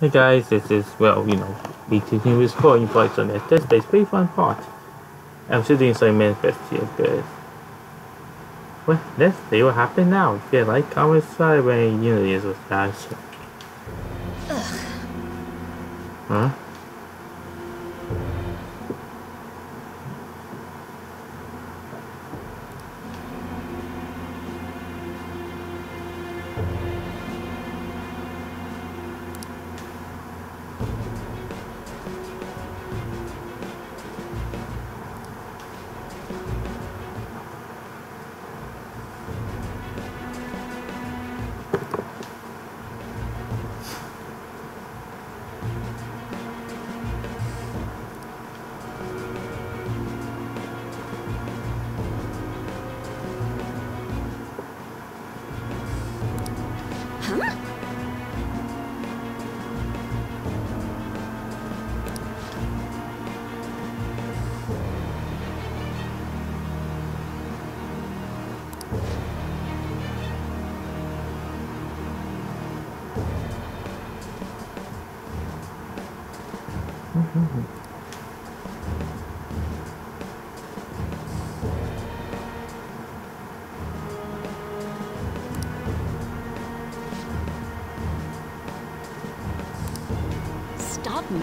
Hey guys, this is, well, you know, me teaching with scoring points on that. That's a pretty fun part. I'm still doing some manifest here, but... Well, let's see what happens now. If you like, comment, subscribe, and you know, this was guys. Huh? 什？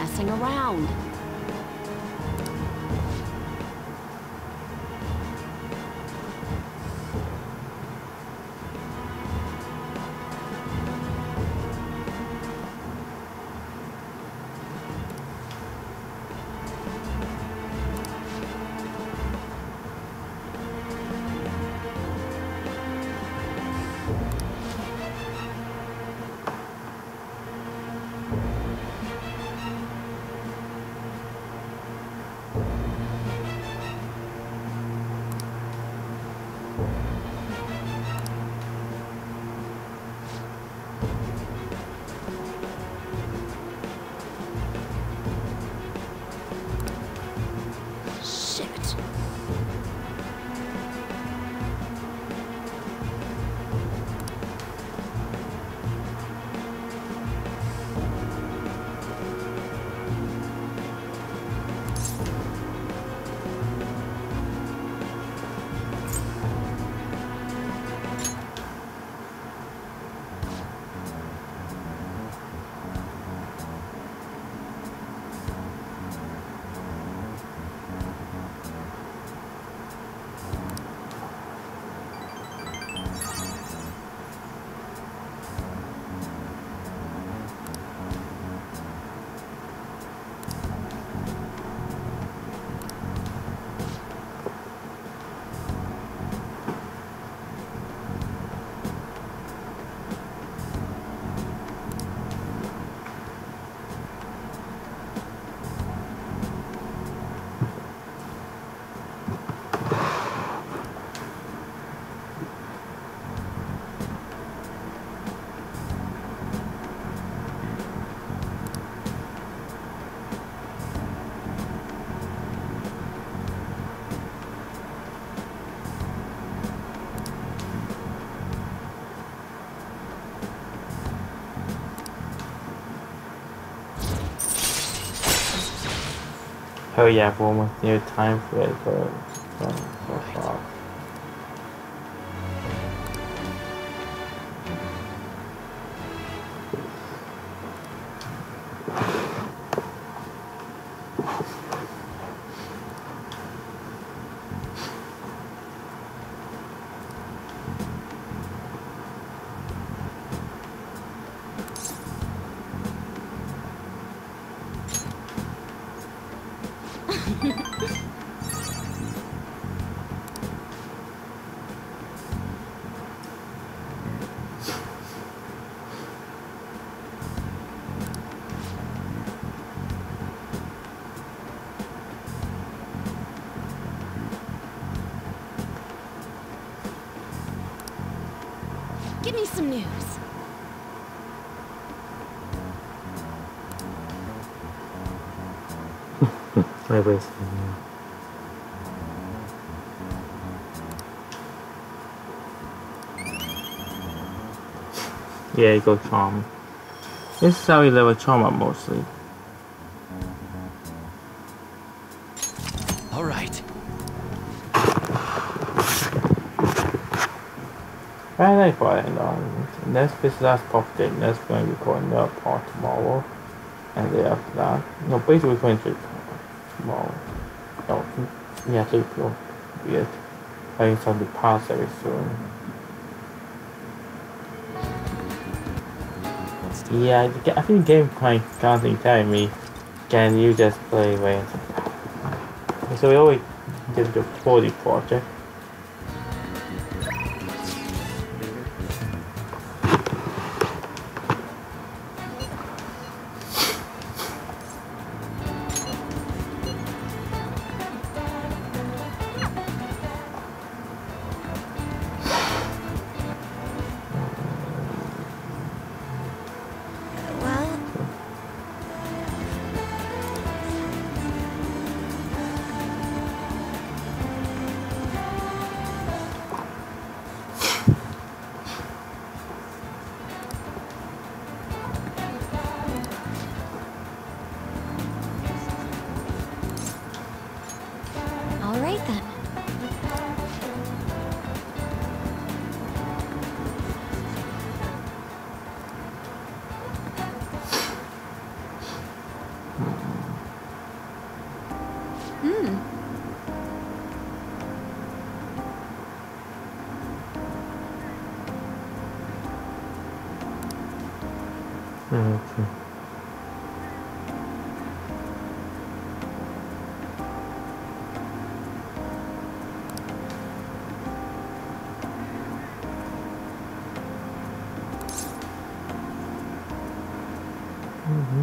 Messing around. Hurry up, almost near time for it, but some news. Wait, wait. Yeah, go charm. This is how we level trauma mostly. All right. I like what and um next this last pop date, next going to be another part tomorrow. And the after that. No, basically we're going to tomorrow. No, yeah, so it's going weird. I think something pass very soon. Yeah, I think the game kind constantly telling me, can you just play with? So we always did the 40 project.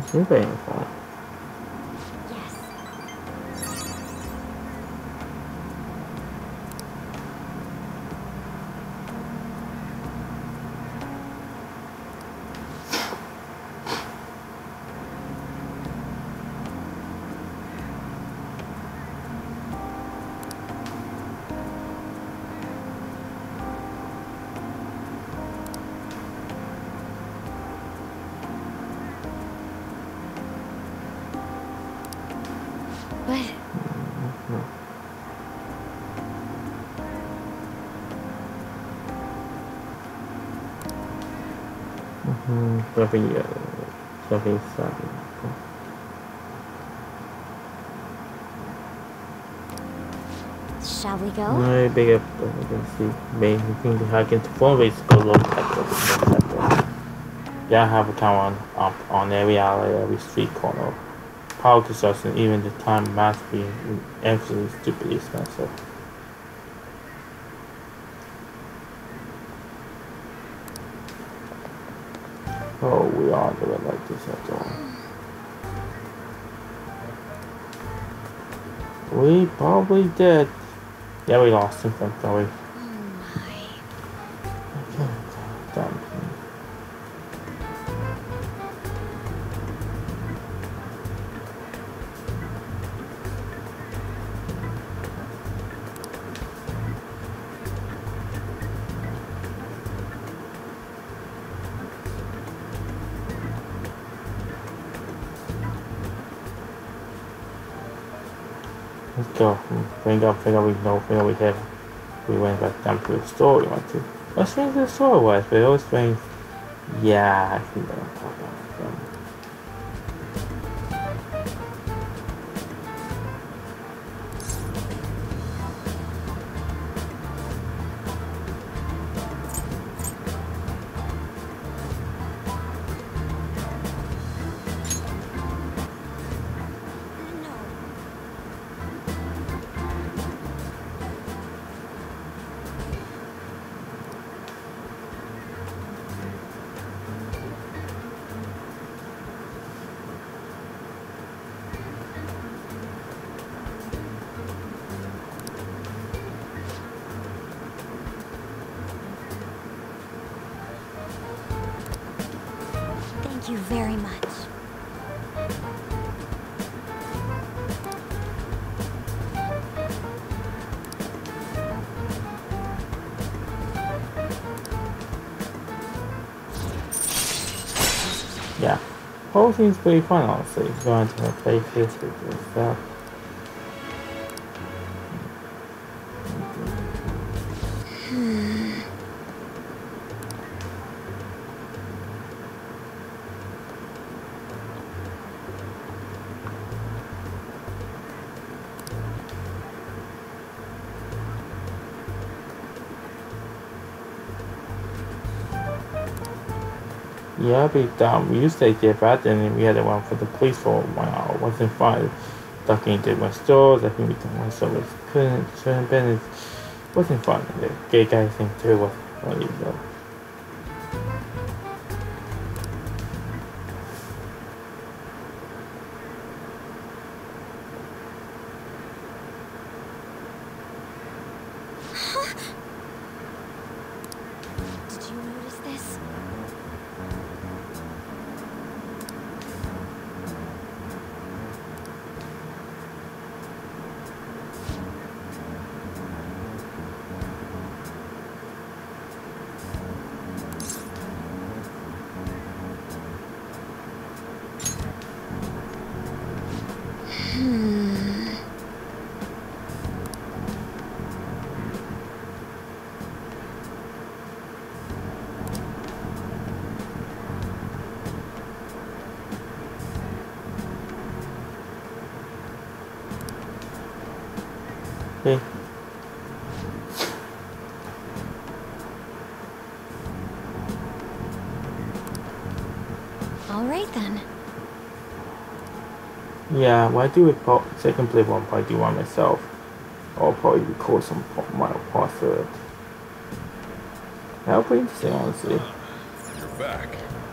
直接给 Every uh, every Saturday. Shall we go? No, big up. You can see main thing I can phone rates go low pepper. Yeah, I have a camera on up on every alley, every street corner. Power construction, even the time must be absolutely stupidly expensive. Oh, we are doing like this at all. We probably did. Yeah, we lost him Chloe. Let's go. Hmm, Bring up, bring up, we know, bring up, we have. We went back down to the store we went to. What strange the store was, but it was strange. Yeah, I think that I'm talking about. Thank you very much. yeah, whole seems pretty fun honestly. Going to play this and stuff. Yeah, but um, we used to get back and we had the one for the police for a while. It wasn't fun. Ducking into my stores, I think we did my stores couldn't been it wasn't fun. The gay guy thing too was funny though. Did you notice this? Okay. All right then. Yeah, why I do it po- second play one, I do one myself. I'll probably record some po- my parts of it. That'll be interesting, honestly. You're back.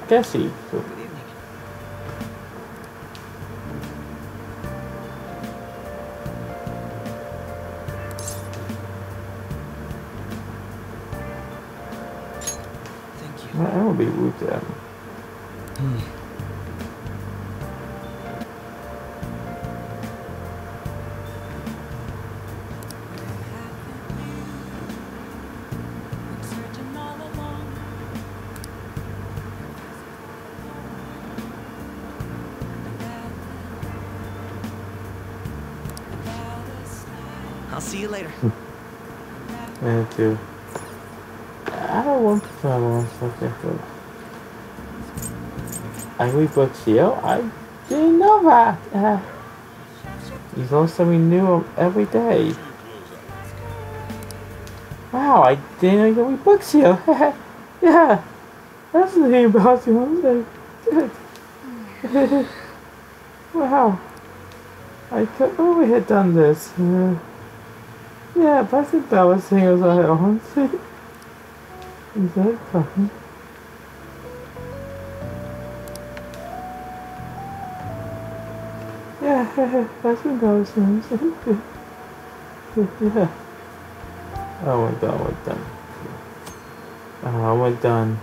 Cassie, so Good evening. Thank you. I, I would be rude to them. I don't want to travel on something else. Angry Book Seal? I didn't know that. Uh, you learn something new every day. Wow, I didn't know you were Book Seal. yeah, that's the thing about you. Good. wow. I could we had done this. Uh, yeah, but I think that was thing was I honestly. Is that fun? Yeah, that's what that was honestly. Yeah. Oh my god, we're done. Oh, we're done.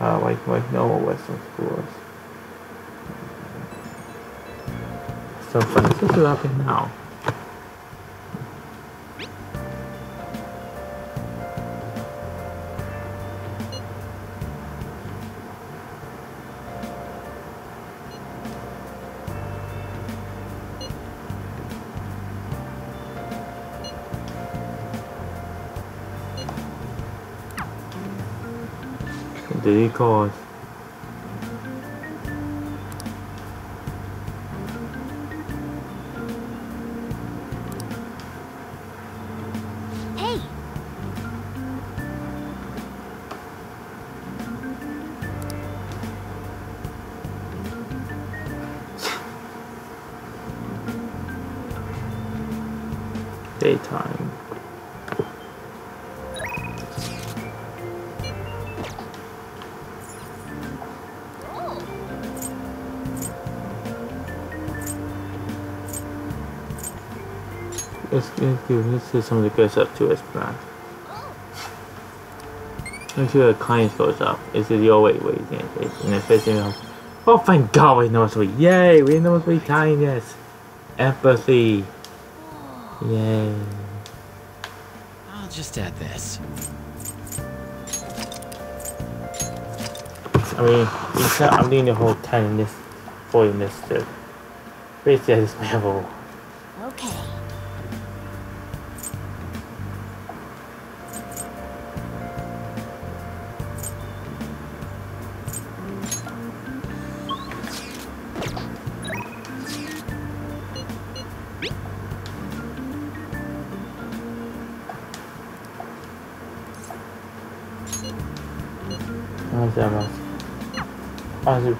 Uh, like, like normal Western schools. So funny. This is happening now. Did he Let's, let's, see some of the goes up to us, plan. Make sure the client goes up. Is it your way waiting? And if it's, you know, oh, thank God we know it's we. Yay, we know it's we kindness. Empathy. Yay. I'll just add this. I mean, it's not, I'm doing the whole 10 in this, 4 in this too. Basically, I just level. Okay.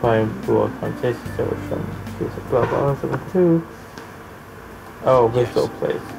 Probably improve on contest solution. A blah blah. Oh, visual Yes. place.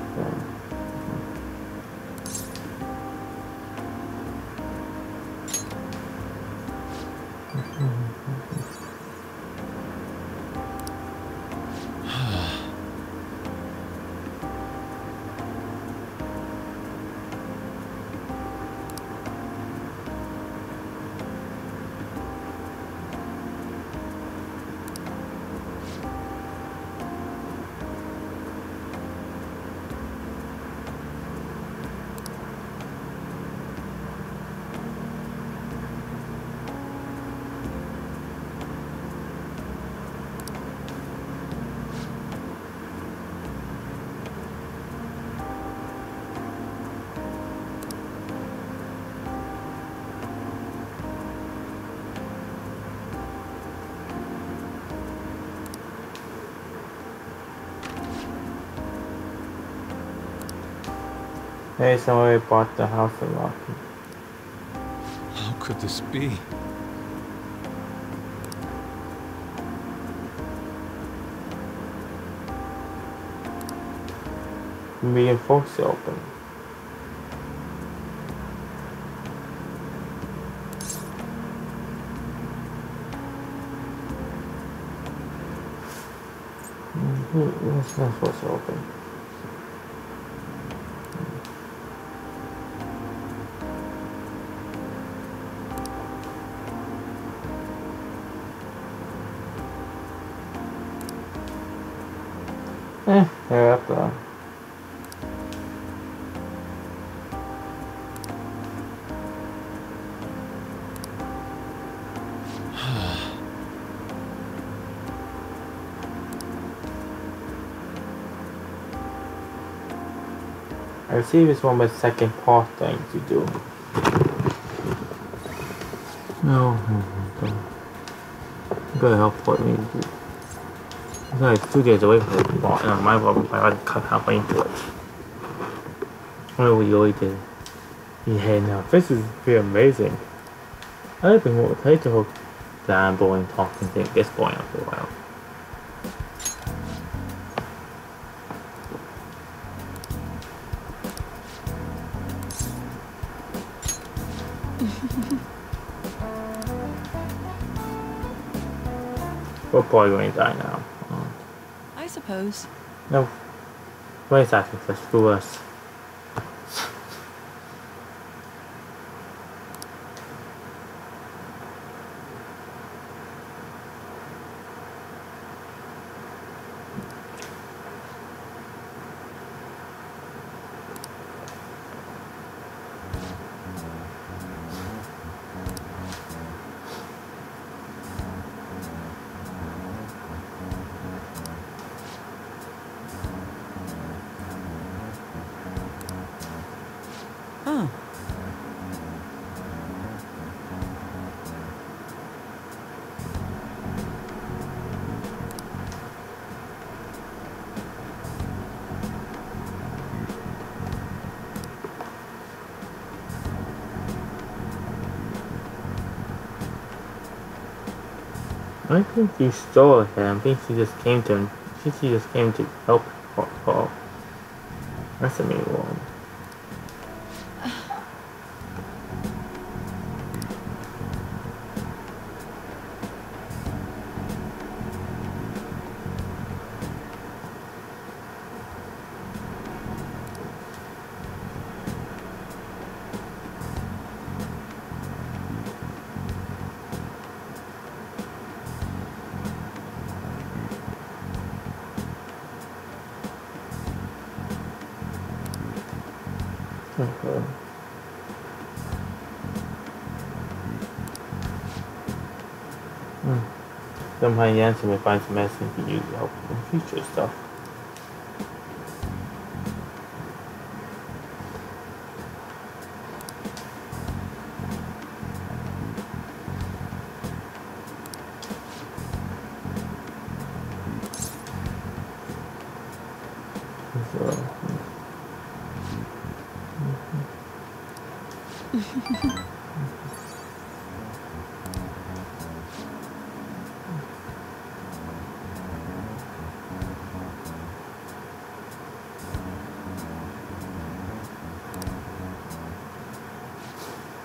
Hey, somebody bought the house in Rocky. How could this be? Me and Foxy open. Mm-hmm. That's not supposed to open. I see this one with second part thing to do. No, no, no. You gotta help what me do. It's like two days away from the part, and my problem I cut halfway into it. I what you really did. Yeah, now this is pretty amazing. I've been more excited to hook the boring talking thing gets going after a while. Probably going to die now. I suppose. No. Wait a second, let's do us. Huh. I think he stole him. I think he just came to him. I think he just came to help Paul. That's a mean one. Okay. Somehow Yancy may find some medicine he can use to help in future stuff. So,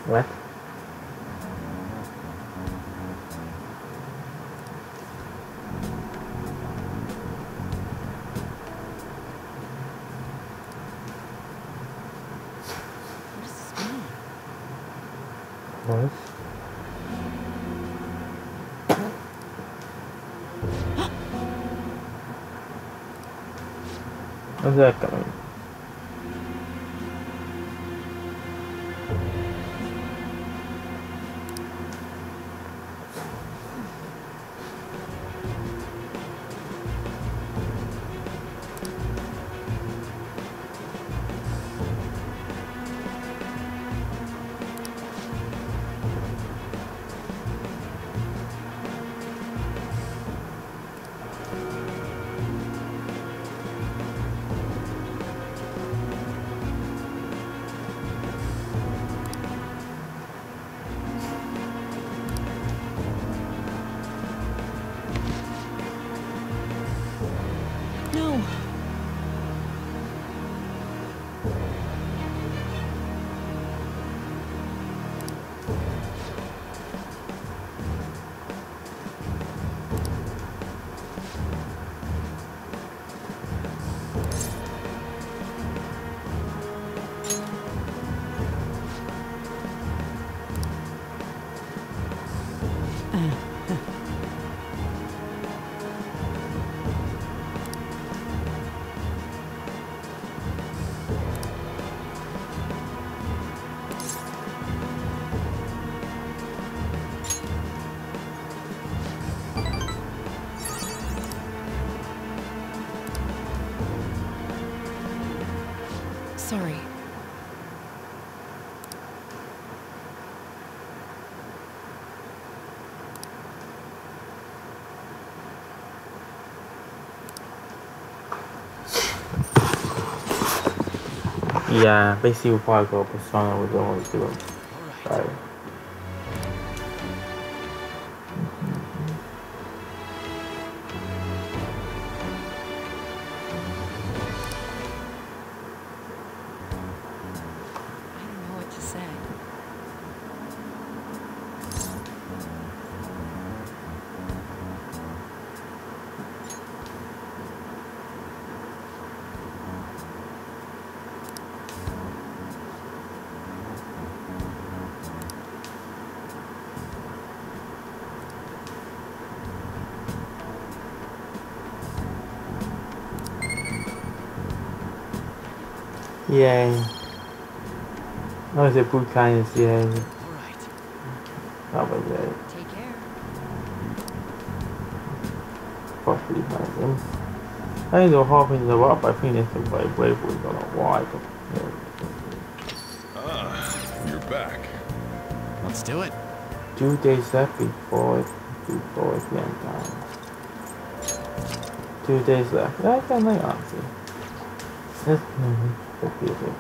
what? What does this mean? What? How's that going? No. Sorry. Yeah, basically we'll probably go Persona with the only do it. Right. Yay. Oh, is it good kindness? Yay. All right. Probably yay. Take care. Probably behind them. I think they're hopping them up. I think they can play Bravely, don't know why. But, yeah. Ah, you're back. Let's do it. Two days left before it, before the end time. Two days left. Yeah, I can lay on see. This movie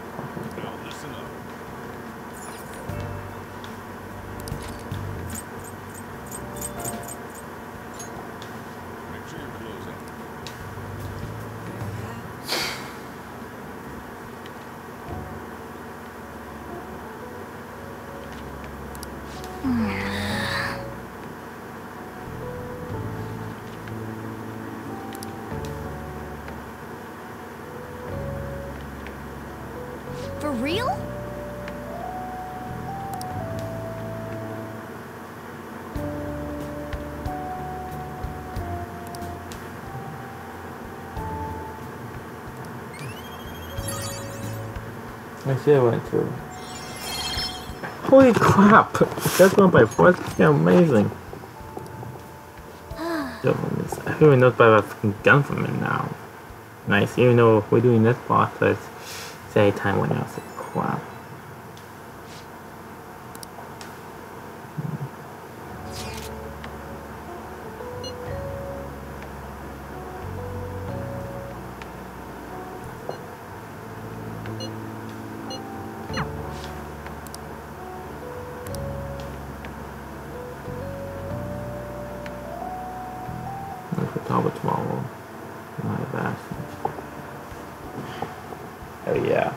I see I went to. Holy crap! That's one by four. That's amazing. Everyone knows about a fucking gun from it now. Nice, even though we're doing this part, let's say time when else. Crap. Look at top of tomorrow. Not bad. Oh yeah.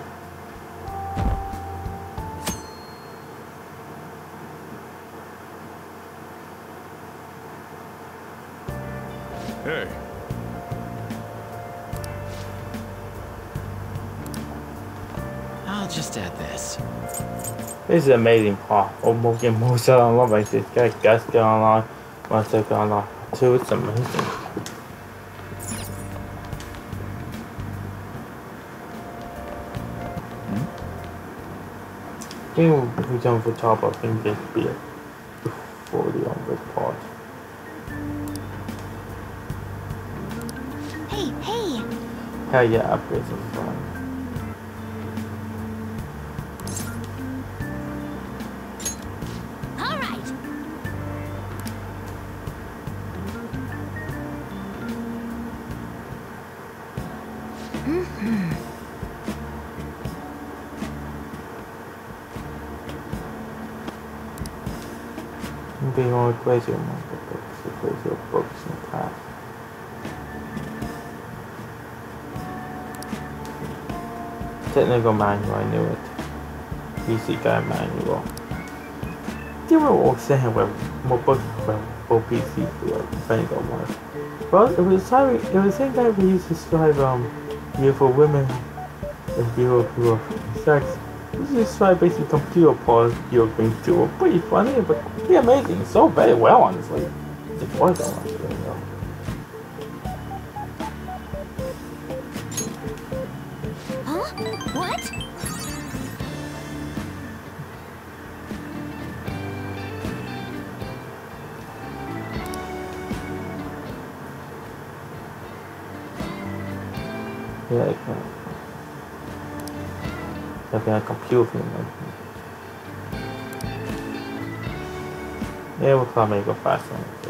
Hey, I'll just add this. This is an amazing oh, oh, part. Almost get most of love like this. Got gas going on, monster going on. Too, it's amazing. Think we jump for top, I think this be a 40 on this part. Hey, hey! Hell yeah, upgrades are fun. Crazy among the books, the crazy books in past. Technical manual, I knew it. PC guy manual. They were all saying well, more books well, for PC for depending on what. Well, it was time. It was the same time we used to describe um, beautiful women and beautiful people sex. This is describe basically computer parts you're going to. Pretty funny, but pretty amazing. So very well, honestly. It was A computer. Like. Yeah, we'll probably go faster. on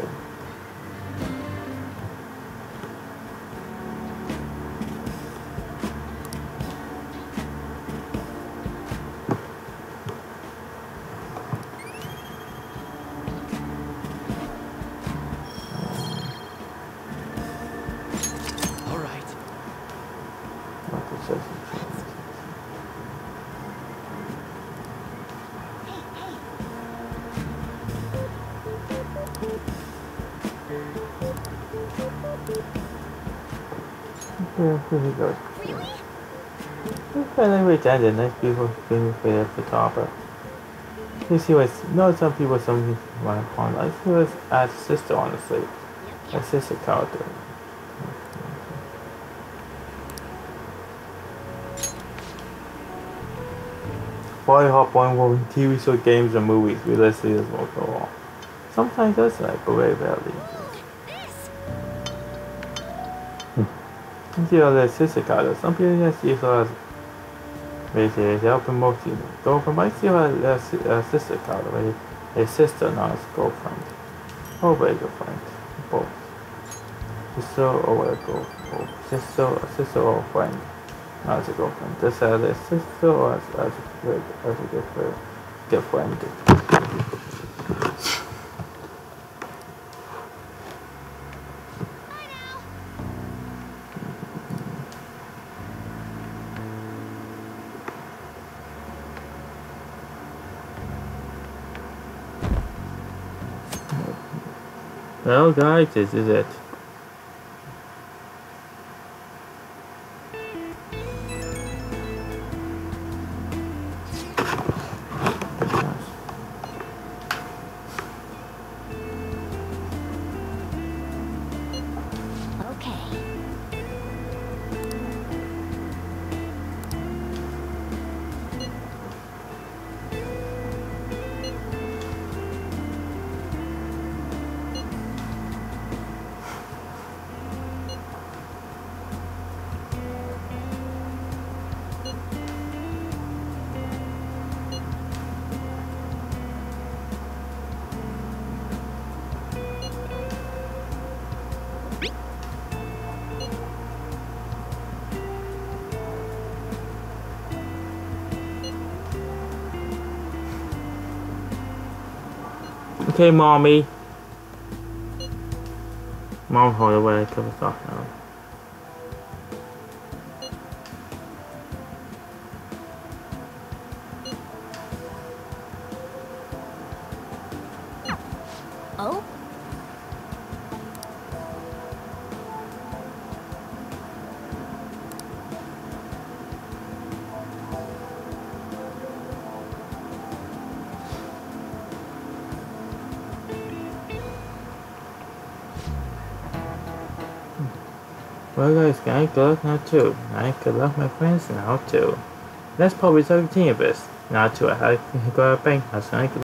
Yeah, pretty good. Really? Okay, anyway, it's ended. Nice people being for the photographer. You see what's no some people some want to I see what's as sister honestly. A sister character. Why hop on watching TV show games and movies realistically as well go on. Sometimes that's like but very rarely. See her as a, si- a sister right? A sister, not as girlfriend. Or very good friend. Both. Sister or a girl. Or sister, sister or a friend. As a girlfriend. Just as a sister or as, as, as a good friend. Well, guys, this is it. Okay, mommy. Mom hold away a cup of coffee now. Well guys, I good luck now too. I good luck my friends now too. That's probably 17 of us. Now too, I had to go to bank. I was going to